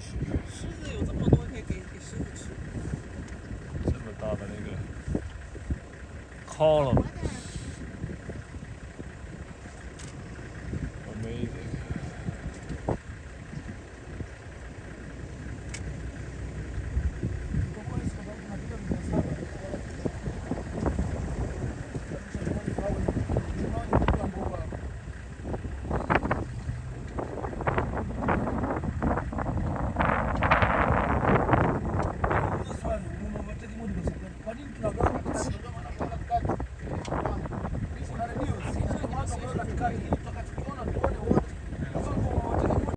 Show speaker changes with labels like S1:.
S1: 狮子有这么多可以给给狮子吃。
S2: 这么大的那个靠了。